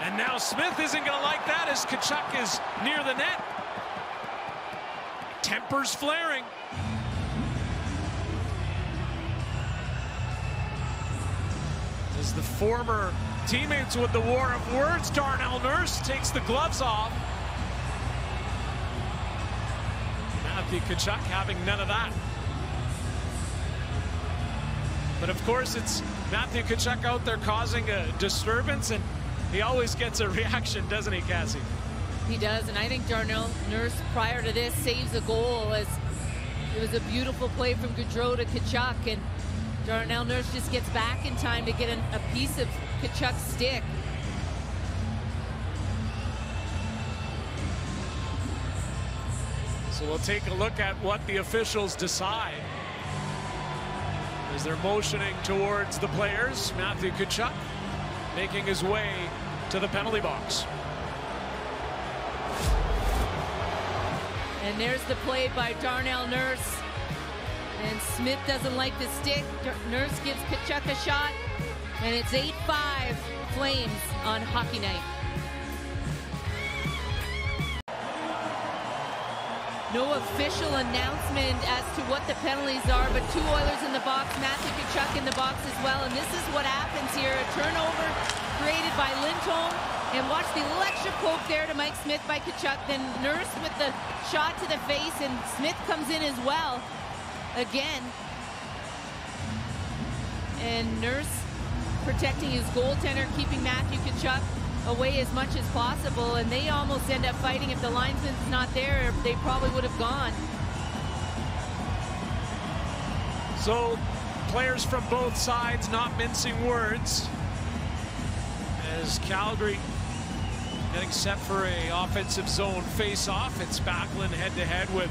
And now Smith isn't going to like that as Tkachuk is near the net. Tempers flaring. As the former teammates with the war of words, Darnell Nurse takes the gloves off. Matthew Tkachuk having none of that. But of course, it's Matthew Tkachuk out there causing a disturbance, and he always gets a reaction, doesn't he, Cassie? He does, and I think Darnell Nurse, prior to this, saves a goal as it was a beautiful play from Gaudreau to Tkachuk, and Darnell Nurse just gets back in time to get an, a piece of Tkachuk's stick. So we'll take a look at what the officials decide. As they're motioning towards the players, Matthew Tkachuk making his way to the penalty box. And there's the play by Darnell Nurse. And Smith doesn't like the stick. Nurse gives Tkachuk a shot. And it's 8-5 Flames on Hockey Night. No official announcement as to what the penalties are, but two Oilers in the box, Matthew Tkachuk in the box as well. And this is what happens here. A turnover created by Lindholm. And watch the electric poke there to Mike Smith by Tkachuk. Then Nurse with the shot to the face, and Smith comes in as well. Again. And Nurse protecting his goaltender, keeping Matthew Tkachuk away as much as possible, and they almost end up fighting. If the linesman's not there, they probably would have gone. So, players from both sides not mincing words. As Calgary getting set for a offensive zone face-off, it's Backlund head-to-head -head with